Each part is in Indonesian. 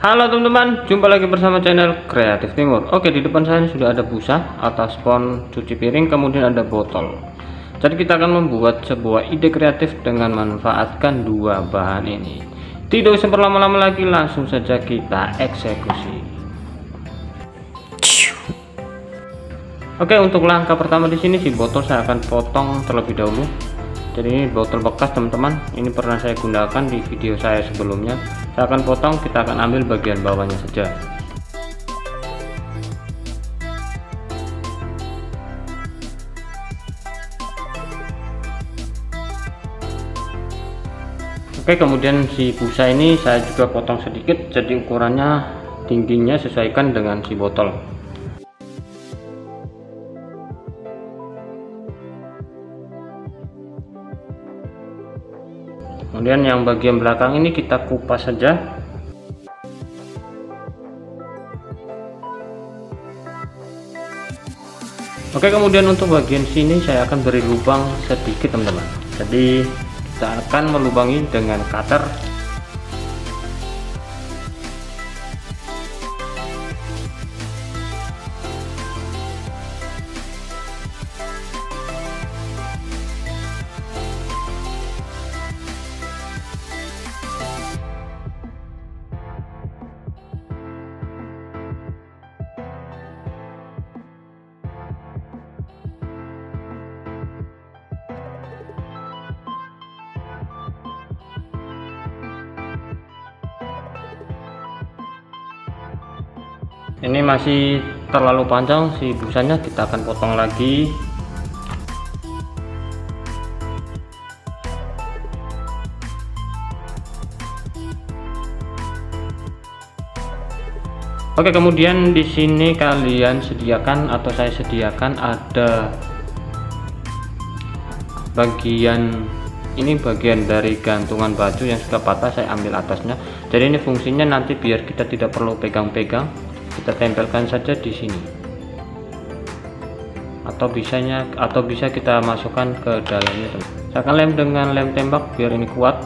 Halo teman-teman, jumpa lagi bersama channel Kreatif Timur. Oke, di depan saya sudah ada busa, atas spon cuci piring, kemudian ada botol. Jadi kita akan membuat sebuah ide kreatif dengan manfaatkan dua bahan ini. Tidak usah berlama-lama lagi, langsung saja kita eksekusi. Oke, untuk langkah pertama di sini si botol saya akan potong terlebih dahulu jadi ini botol bekas teman-teman ini pernah saya gunakan di video saya sebelumnya saya akan potong kita akan ambil bagian bawahnya saja. Oke kemudian si busa ini saya juga potong sedikit jadi ukurannya tingginya sesuaikan dengan si botol kemudian yang bagian belakang ini kita kupas saja. Oke kemudian untuk bagian sini saya akan beri lubang sedikit teman-teman. Jadi kita akan melubangi dengan cutter ini masih terlalu panjang si busanya kita akan potong lagi. Oke kemudian di sini kalian sediakan atau saya sediakan ada bagian ini bagian dari gantungan baju yang sudah patah saya ambil atasnya. Jadi ini fungsinya nanti biar kita tidak perlu pegang-pegang kita tempelkan saja di sini. Atau bisanya atau bisa kita masukkan ke dalamnya saya akan lem dengan lem tembak biar ini kuat.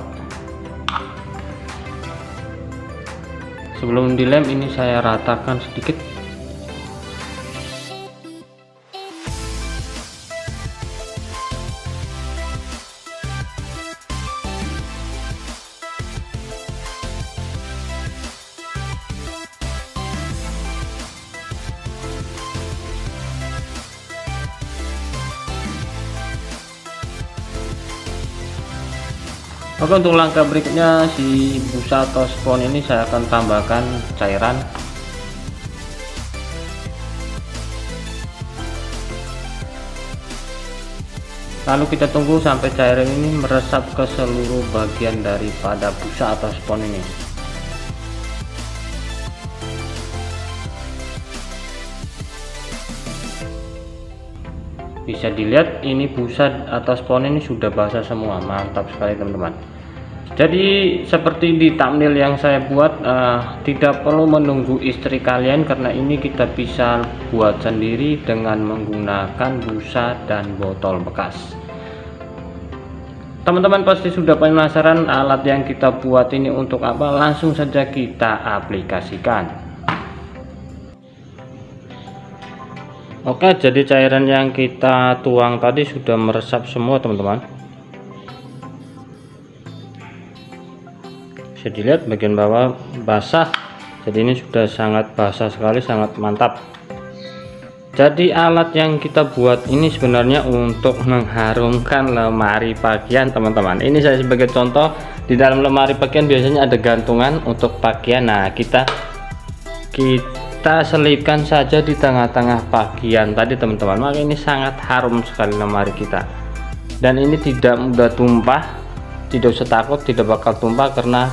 Sebelum dilem ini saya ratakan sedikit Oke untuk langkah berikutnya si busa atau spon ini saya akan tambahkan cairan. Lalu kita tunggu sampai cairan ini meresap ke seluruh bagian daripada busa atau spon ini bisa dilihat ini busa atau spon ini sudah basah semua. Mantap sekali teman-teman. Jadi seperti di thumbnail yang saya buat uh, tidak perlu menunggu istri kalian karena ini kita bisa buat sendiri dengan menggunakan busa dan botol bekas. Teman-teman pasti sudah penasaran alat yang kita buat ini untuk apa? Langsung saja kita aplikasikan Oke jadi cairan yang kita tuang tadi sudah meresap semua teman-teman. Bisa dilihat bagian bawah basah. Jadi ini sudah sangat basah sekali sangat mantap. Jadi alat yang kita buat ini sebenarnya untuk mengharumkan lemari pakaian teman-teman. Ini saya sebagai contoh di dalam lemari pakaian biasanya ada gantungan untuk pakaian. Nah kita kita kita selipkan saja di tengah-tengah bagian. Tadi teman-teman maka ini sangat harum sekali lemari kita. Dan ini tidak mudah tumpah tidak usah takut tidak bakal tumpah karena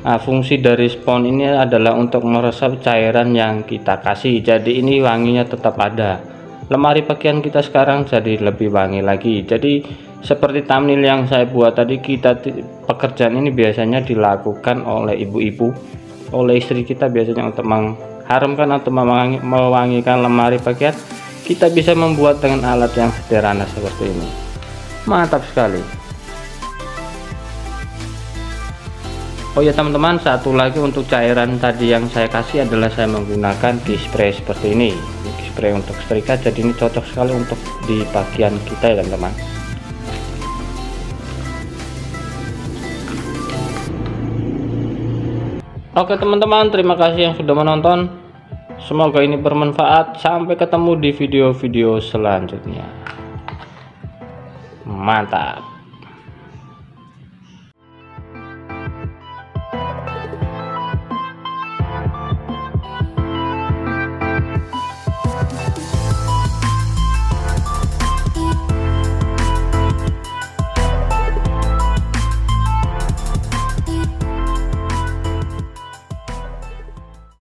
nah, fungsi dari spon ini adalah untuk meresap cairan yang kita kasih. Jadi ini wanginya tetap ada. Lemari pakaian kita sekarang jadi lebih wangi lagi. Jadi seperti thumbnail yang saya buat tadi kita pekerjaan ini biasanya dilakukan oleh ibu-ibu. Oleh istri kita biasanya untuk harumkan atau mewangi, mewangikan lemari pakaian kita bisa membuat dengan alat yang sederhana seperti ini. Mantap sekali. Oh ya teman-teman satu lagi untuk cairan tadi yang saya kasih adalah saya menggunakan spray seperti ini. Spray untuk setrika jadi ini cocok sekali untuk di bagian kita ya teman-teman Oke teman-teman terima kasih yang sudah menonton. Semoga ini bermanfaat. Sampai ketemu di video-video selanjutnya. Mantap